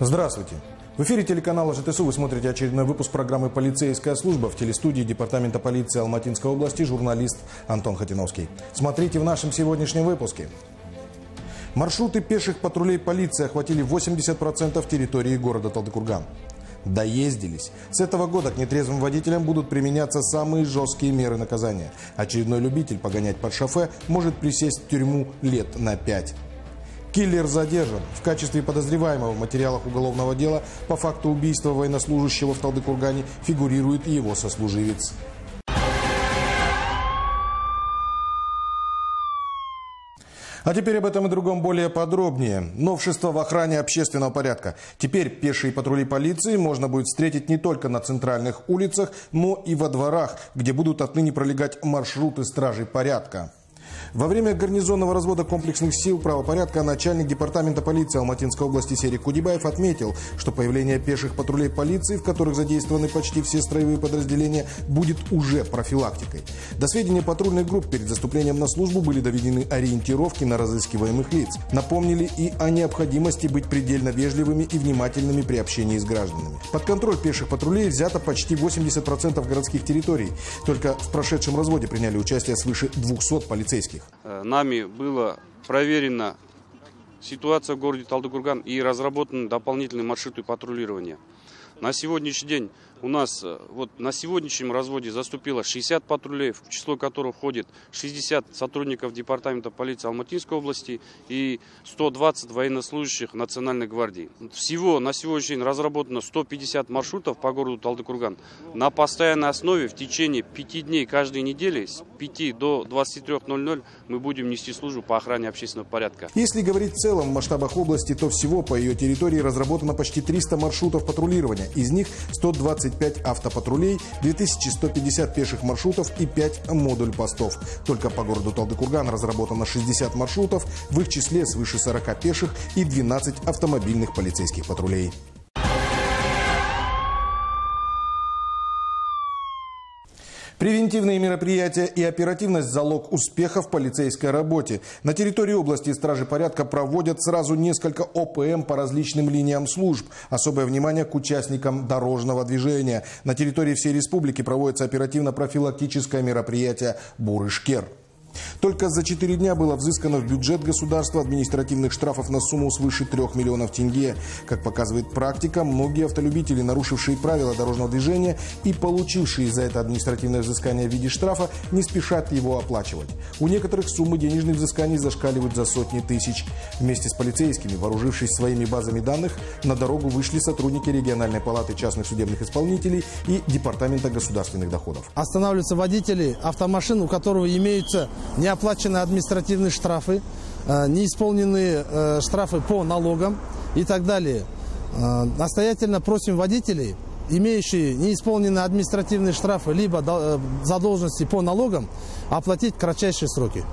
Здравствуйте. В эфире телеканала ЖТСУ вы смотрите очередной выпуск программы «Полицейская служба» в телестудии Департамента полиции Алматинской области журналист Антон Хатиновский. Смотрите в нашем сегодняшнем выпуске. Маршруты пеших патрулей полиции охватили 80% территории города Талдыкурган. Доездились. С этого года к нетрезвым водителям будут применяться самые жесткие меры наказания. Очередной любитель погонять под шофе может присесть в тюрьму лет на 5. Киллер задержан. В качестве подозреваемого в материалах уголовного дела по факту убийства военнослужащего в Талдыкургане фигурирует его сослуживец. А теперь об этом и другом более подробнее. Новшество в охране общественного порядка. Теперь пешие патрули полиции можно будет встретить не только на центральных улицах, но и во дворах, где будут отныне пролегать маршруты стражей порядка. Во время гарнизонного развода комплексных сил правопорядка начальник департамента полиции Алматинской области Серик Кудибаев отметил, что появление пеших патрулей полиции, в которых задействованы почти все строевые подразделения, будет уже профилактикой. До сведения патрульных групп перед заступлением на службу были доведены ориентировки на разыскиваемых лиц. Напомнили и о необходимости быть предельно вежливыми и внимательными при общении с гражданами. Под контроль пеших патрулей взято почти 80% городских территорий. Только в прошедшем разводе приняли участие свыше 200 полицейских полицейских. Э, нами было проверена ситуация в городе Талдыкурган и разработаны дополнительные маршруты патрулирования. На сегодняшний день у нас э, вот на сегодняшнем разводе заступило 60 патрулей, в число которых входит 60 сотрудников Департамента полиции Алматинской области и 120 военнослужащих Национальной гвардии. Всего на сегодняшний день разработано 150 маршрутов по городу Талдыкурган. На постоянной основе в течение 5 дней каждой недели с 5 до 23.00 мы будем нести службу по охране общественного порядка. Если говорить в целом в масштабах области, то всего по ее территории разработано почти 300 маршрутов патрулирования. Из них 120 25 автопатрулей, 2150 пеших маршрутов и 5 модуль постов. Только по городу Талдыкурган разработано 60 маршрутов, в их числе свыше 40 пеших и 12 автомобильных полицейских патрулей. Превентивные мероприятия и оперативность – залог успеха в полицейской работе. На территории области стражи порядка проводят сразу несколько ОПМ по различным линиям служб. Особое внимание к участникам дорожного движения. На территории всей республики проводится оперативно-профилактическое мероприятие «Бурышкер». Только за 4 дня было взыскано в бюджет государства административных штрафов на сумму свыше 3 миллионов тенге. Как показывает практика, многие автолюбители, нарушившие правила дорожного движения и получившие за это административное взыскание в виде штрафа, не спешат его оплачивать. У некоторых суммы денежных взысканий зашкаливают за сотни тысяч. Вместе с полицейскими, вооружившись своими базами данных, на дорогу вышли сотрудники региональной палаты частных судебных исполнителей и Департамента государственных доходов. Останавливаются водители автомашин, у которого имеются неоплаченные административные штрафы, э, неисполненные э, штрафы по налогам и так далее. Э, настоятельно просим водителей, имеющие неисполненные административные штрафы либо задолженности по налогам, оплатить кратчайшие сроки.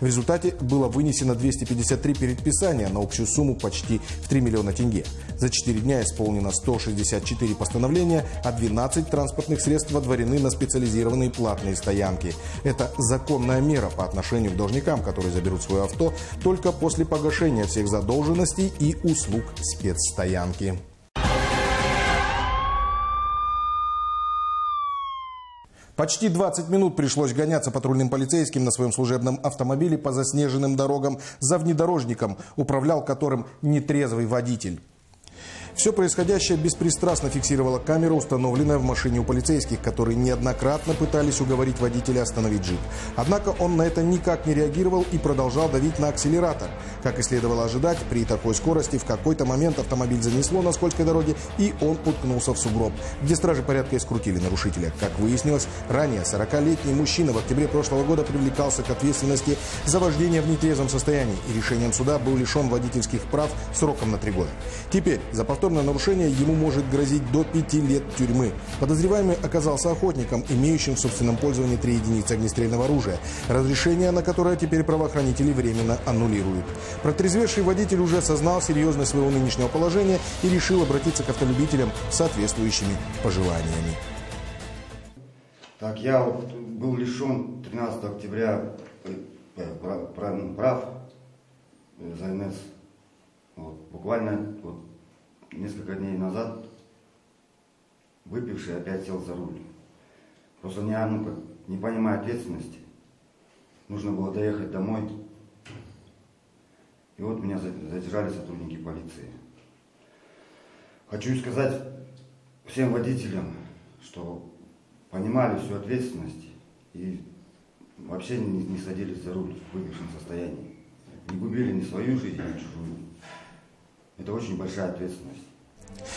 В результате было вынесено 253 передписания на общую сумму почти в 3 миллиона тенге. За 4 дня исполнено 164 постановления, а 12 транспортных средств водворены на специализированные платные стоянки. Это законная мера по отношению к должникам, которые заберут свое авто только после погашения всех задолженностей и услуг спецстоянки. Почти 20 минут пришлось гоняться патрульным полицейским на своем служебном автомобиле по заснеженным дорогам за внедорожником, управлял которым нетрезвый водитель. Все происходящее беспристрастно фиксировала камера, установленная в машине у полицейских, которые неоднократно пытались уговорить водителя остановить джип. Однако он на это никак не реагировал и продолжал давить на акселератор. Как и следовало ожидать, при такой скорости в какой-то момент автомобиль занесло на скользкой дороге и он уткнулся в сугроб, где стражи порядка и скрутили нарушителя. Как выяснилось, ранее 40-летний мужчина в октябре прошлого года привлекался к ответственности за вождение в нетрезвом состоянии и решением суда был лишен водительских прав сроком на три года. Теперь за повтор повторное нарушение ему может грозить до пяти лет тюрьмы. Подозреваемый оказался охотником, имеющим в собственном пользовании три единицы огнестрельного оружия, разрешение на которое теперь правоохранители временно аннулируют. Протрезвевший водитель уже осознал серьезность своего нынешнего положения и решил обратиться к автолюбителям с соответствующими пожеланиями. Так, я вот был лишен 13 октября э, прав, прав, э, Вот, буквально вот, несколько дней назад выпивший опять сел за руль. Просто не, ну, не понимая ответственности, нужно было доехать домой. И вот меня задержали сотрудники полиции. Хочу сказать всем водителям, что понимали всю ответственность и вообще не, не садились за руль в выпившем состоянии. Не губили ни свою жизнь, ни чужую. Это очень большая ответственность.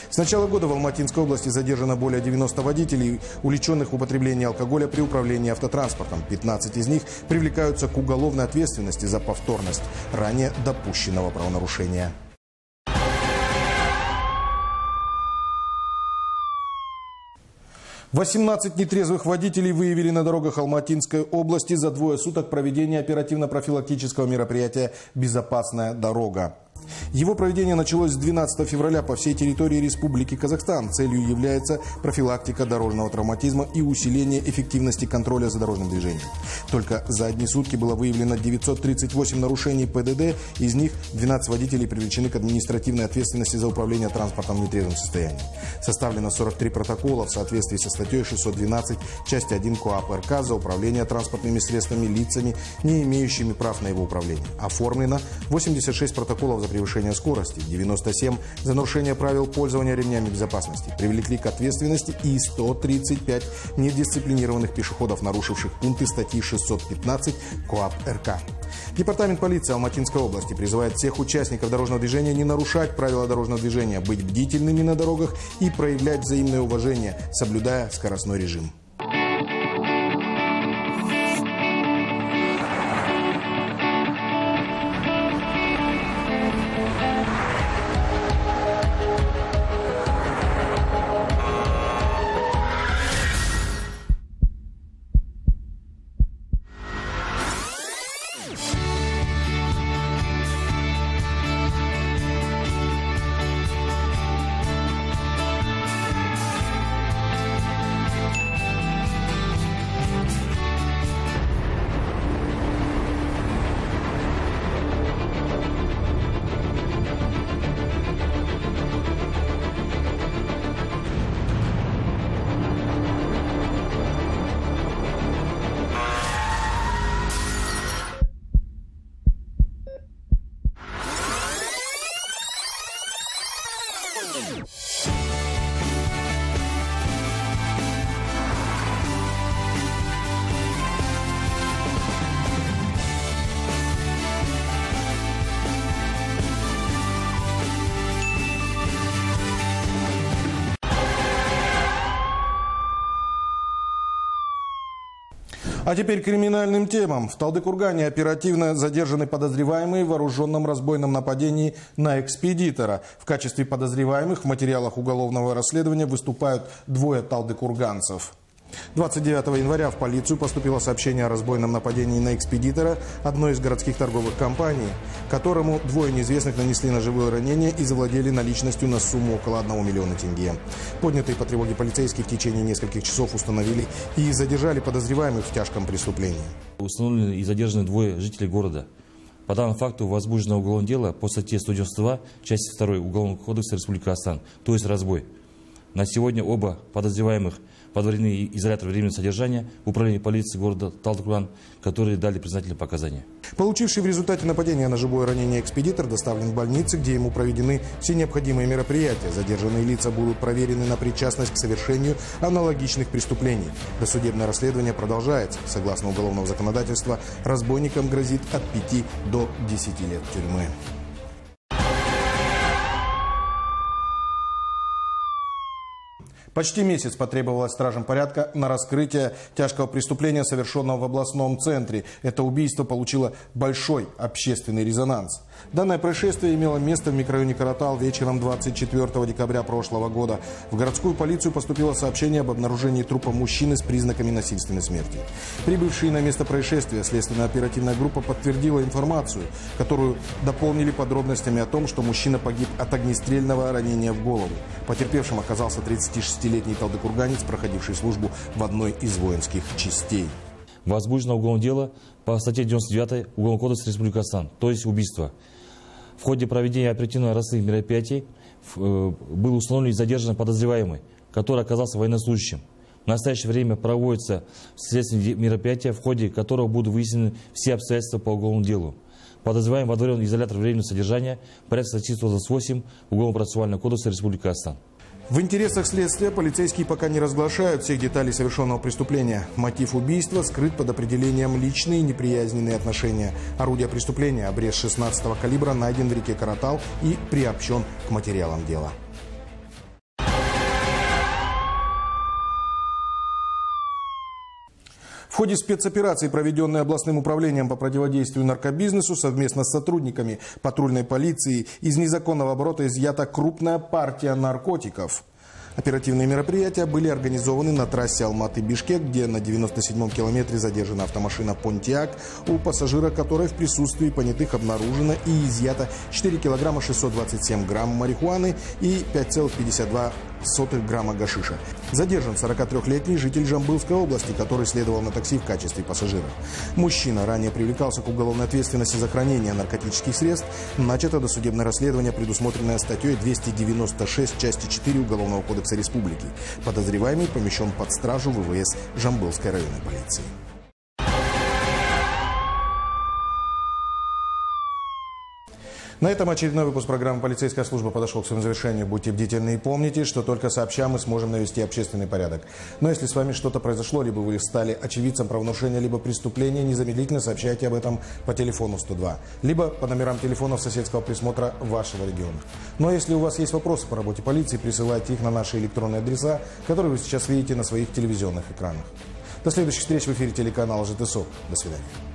С начала года в Алматинской области задержано более 90 водителей, увлеченных в употреблении алкоголя при управлении автотранспортом. 15 из них привлекаются к уголовной ответственности за повторность ранее допущенного правонарушения. 18 нетрезвых водителей выявили на дорогах Алматинской области за двое суток проведения оперативно-профилактического мероприятия «Безопасная дорога». Его проведение началось с 12 февраля по всей территории Республики Казахстан. Целью является профилактика дорожного травматизма и усиление эффективности контроля за дорожным движением. Только за одни сутки было выявлено 938 нарушений ПДД, из них 12 водителей привлечены к административной ответственности за управление транспортом в нетрезвом состоянии. Составлено 43 протокола в соответствии со статьей 612 части 1 КоАП РК за управление транспортными средствами лицами, не имеющими прав на его управление. Оформлено 86 протоколов за превышение скорости, 97 за нарушение правил пользования ремнями безопасности. Привлекли к ответственности и 135 недисциплинированных пешеходов, нарушивших пункты статьи 615 КоАП РК. Департамент полиции Алматинской области призывает всех участников дорожного движения не нарушать правила дорожного движения, быть бдительными на дорогах и проявлять взаимное уважение, соблюдая скоростной режим. А теперь к криминальным темам. В Талдыкургане оперативно задержаны подозреваемые в вооруженном разбойном нападении на экспедитора. В качестве подозреваемых в материалах уголовного расследования выступают двое талдыкурганцев. 29 января в полицию поступило сообщение о разбойном нападении на экспедитора одной из городских торговых компаний, которому двое неизвестных нанесли ножевое ранение и завладели наличностью на сумму около 1 миллиона тенге. Поднятые по тревоге полицейские в течение нескольких часов установили и задержали подозреваемых в тяжком преступлении. Установлены и задержаны двое жителей города. По данному факту возбуждено уголовное дело по статье 192, части 2 Уголовного кодекса Республики Казахстан, то есть разбой. На сегодня оба подозреваемых – подворены изолятор временного содержания управления полиции города Талдыкурган, которые дали признательные показания. Получивший в результате нападения на живое ранение экспедитор доставлен в больницу, где ему проведены все необходимые мероприятия. Задержанные лица будут проверены на причастность к совершению аналогичных преступлений. Досудебное расследование продолжается. Согласно уголовного законодательства, разбойникам грозит от 5 до 10 лет тюрьмы. Почти месяц потребовалось стражам порядка на раскрытие тяжкого преступления, совершенного в областном центре. Это убийство получило большой общественный резонанс. Данное происшествие имело место в микрорайоне Каратал вечером 24 декабря прошлого года. В городскую полицию поступило сообщение об обнаружении трупа мужчины с признаками насильственной смерти. Прибывшие на место происшествия следственная оперативная группа подтвердила информацию, которую дополнили подробностями о том, что мужчина погиб от огнестрельного ранения в голову. Потерпевшим оказался 36-летний талдыкурганец, проходивший службу в одной из воинских частей. Возбуждено уголовное дело по статье 99 Уголовного кодекса Республики Казахстан, то есть убийство. В ходе проведения оперативно-розыскных мероприятий э, был установлен и задержан подозреваемый, который оказался военнослужащим. В настоящее время проводятся следственные мероприятия, в ходе которого будут выяснены все обстоятельства по уголовному делу. Подозреваемый водворен в изолятор временного содержания, порядок статьи 128 Уголовно-процессуального кодекса Республики Казахстан. В интересах следствия полицейские пока не разглашают всех деталей совершенного преступления. Мотив убийства скрыт под определением личные неприязненные отношения. Орудие преступления, обрез 16 калибра, найден в реке Каратал и приобщен к материалам дела. В ходе спецоперации, проведенной областным управлением по противодействию наркобизнесу совместно с сотрудниками патрульной полиции, из незаконного оборота изъята крупная партия наркотиков. Оперативные мероприятия были организованы на трассе Алматы-Бишкек, где на 97-м километре задержана автомашина «Понтиак», у пассажира которой в присутствии понятых обнаружено и изъято 4 килограмма 627 грамм марихуаны и 5,52 сотых грамма гашиша. Задержан 43-летний житель Жамбылской области, который следовал на такси в качестве пассажира. Мужчина ранее привлекался к уголовной ответственности за хранение наркотических средств. Начато досудебное расследование, предусмотренное статьей 296 части 4 Уголовного кодекса Республики. Подозреваемый помещен под стражу ВВС Жамбылской районной полиции. На этом очередной выпуск программы «Полицейская служба» подошел к своему завершению. Будьте бдительны и помните, что только сообща мы сможем навести общественный порядок. Но если с вами что-то произошло, либо вы стали очевидцем правонарушения, либо преступления, незамедлительно сообщайте об этом по телефону 102, либо по номерам телефонов соседского присмотра вашего региона. Но если у вас есть вопросы по работе полиции, присылайте их на наши электронные адреса, которые вы сейчас видите на своих телевизионных экранах. До следующих встреч в эфире телеканала ЖТСО. До свидания.